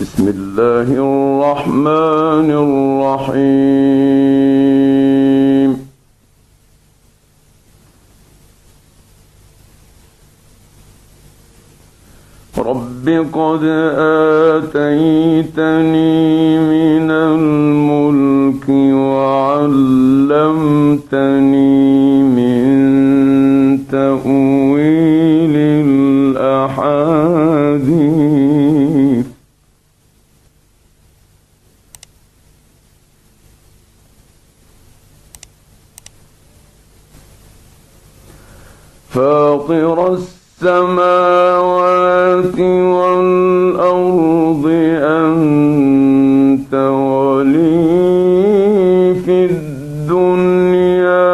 بسم الله الرحمن الرحيم. رب قد آتيتني من الملك وعلمتني من تأويل الأحاديث. فاطر السماوات والأرض أنت ولي في الدنيا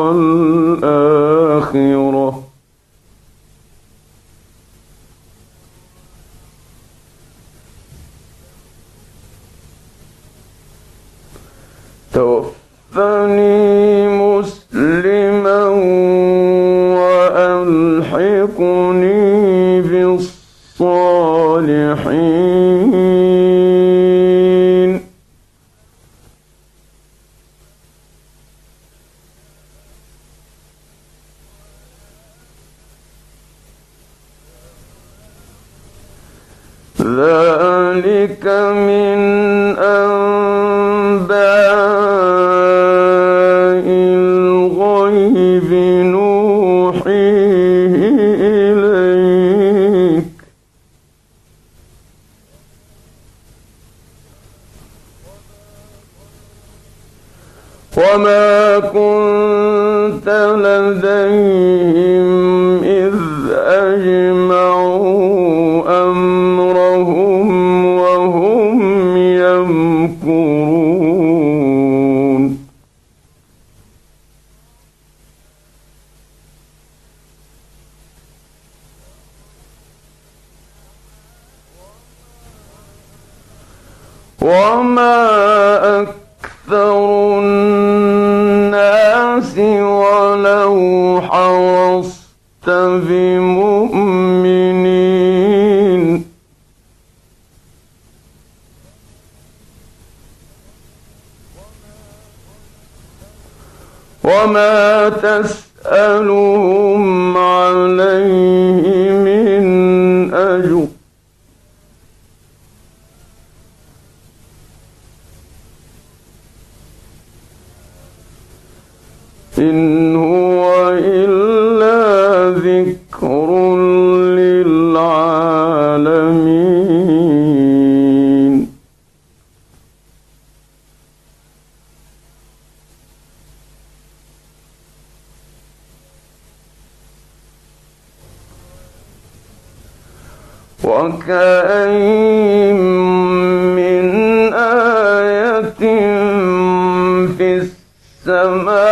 والآخرة. توفني ذلك من أنباء الغيب إليك. وما كنت لديهم ولو بمؤمنين. وما تسألهم عليه من أجر. إن هو إلا ذكر للعالمين. وكأين من آية في السماوات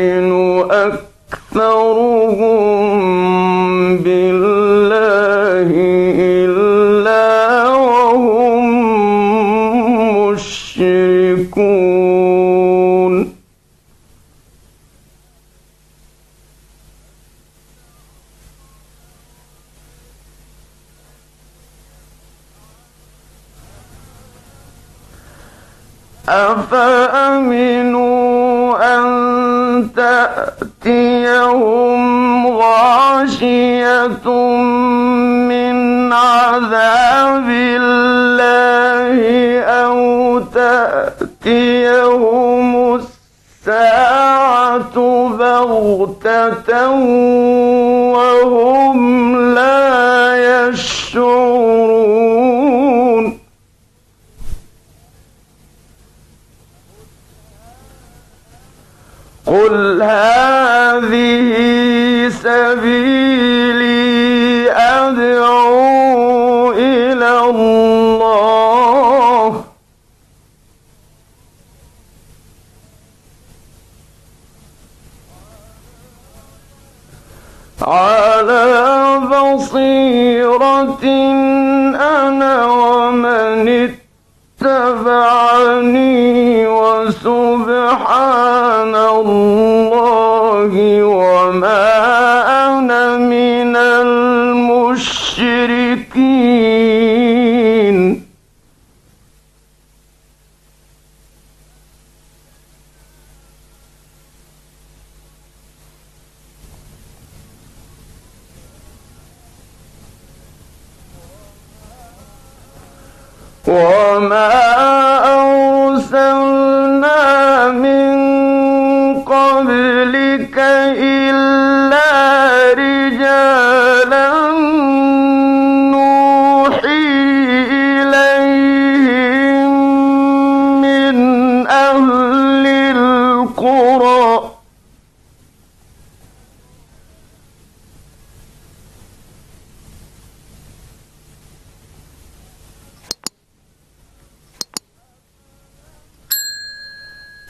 أكثرهم بالله إلا وهم مشركون أفأمنوا أن تأتيهم غاشية من عذاب الله أو تأتيهم الساعة بغتة وهم قل هذه سبيلي أدعو إلى الله. على بصيرة أنا ومن اتبعني 我们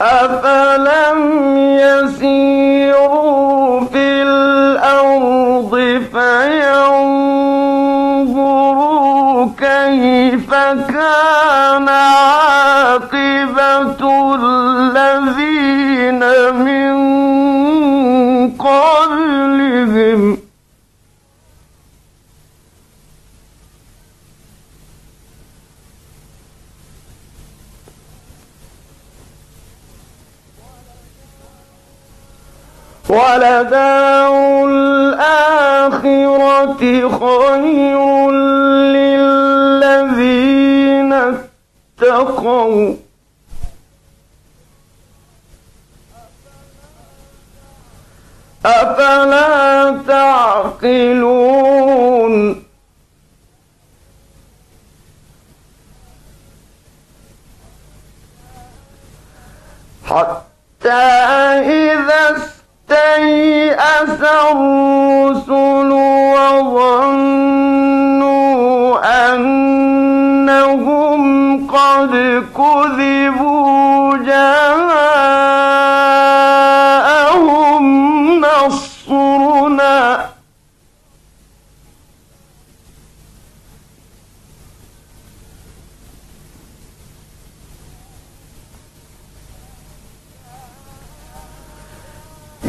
أفلم يسير ولدار الآخرة خير للذين اتقوا. أفلا تعقلون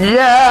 Yeah.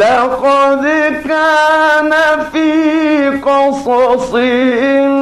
لقد كان في قصصهم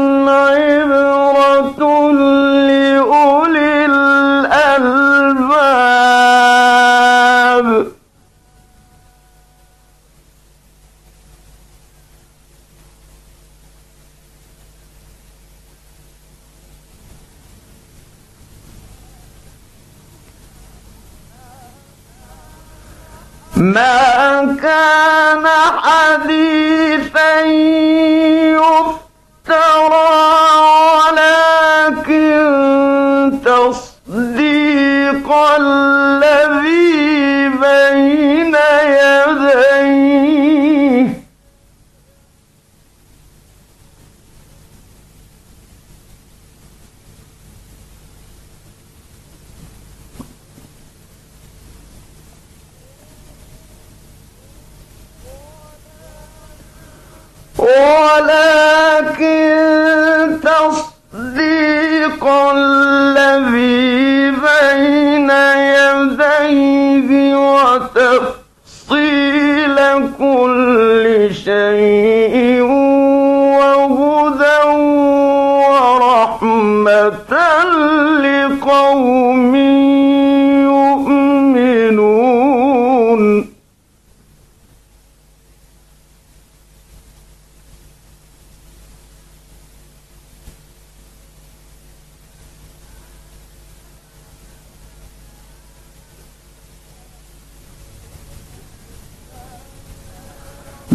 قال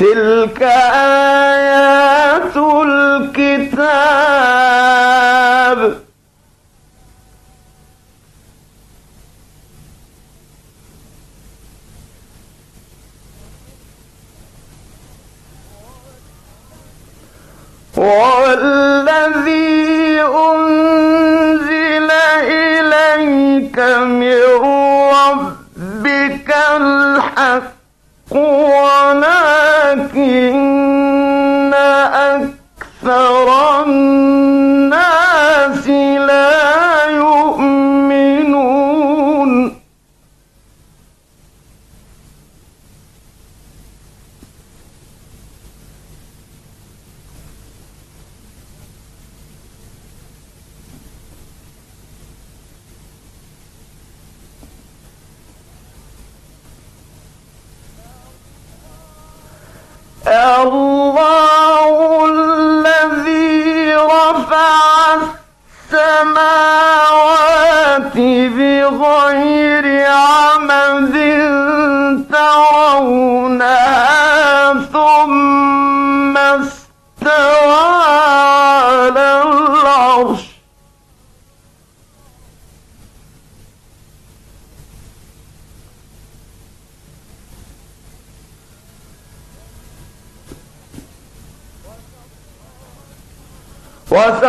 تلك آيات الكتاب. والذي أنزل إليك من ربك 嗯。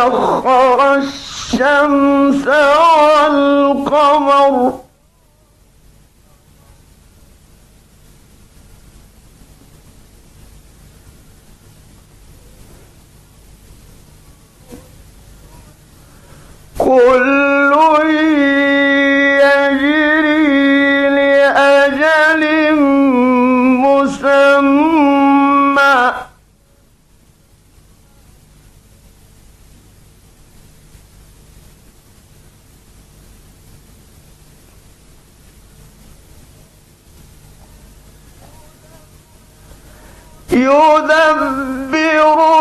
سخر الشمس والقمر. كل يدبر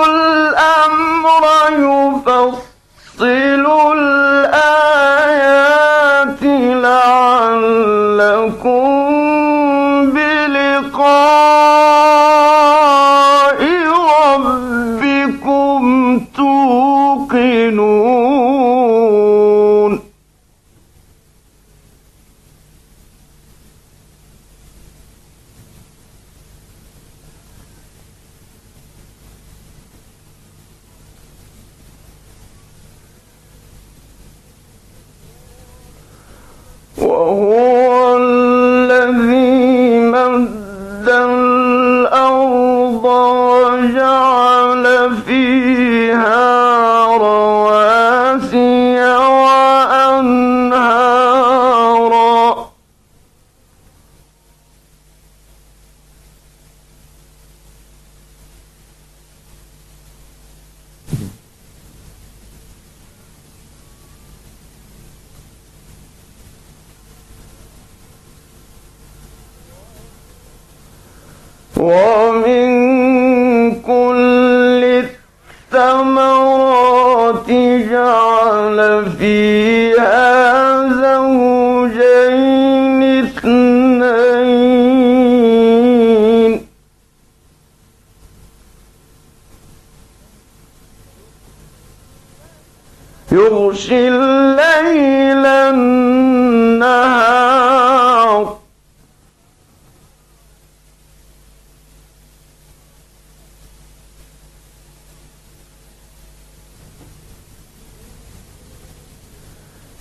يغشي الليل النهار.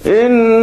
إن